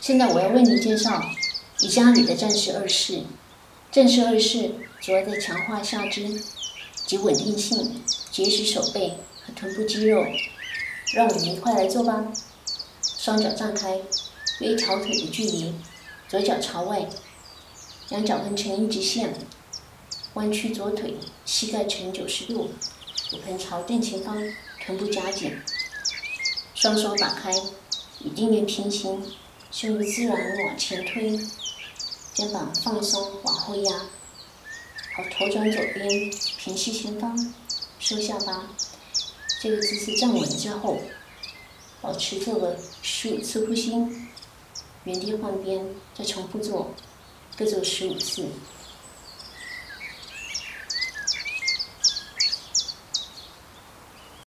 现在我要为您介绍瑜伽里的战士二式。战士二式主要在强化下肢及稳定性，结实手背和臀部肌肉。让我们一块来做吧。双脚张开，约一条腿的距离，左脚朝外，两脚跟成一直线，弯曲左腿，膝盖呈九十度，骨盆朝正前方，臀部夹紧，双手打开，与地面平行。胸部自然往前推，肩膀放松往后压，好，头转左边，平视前方，收下巴。这个姿势站稳之后，保持做个十五次呼吸，原地换边，再重复做，各做十五次。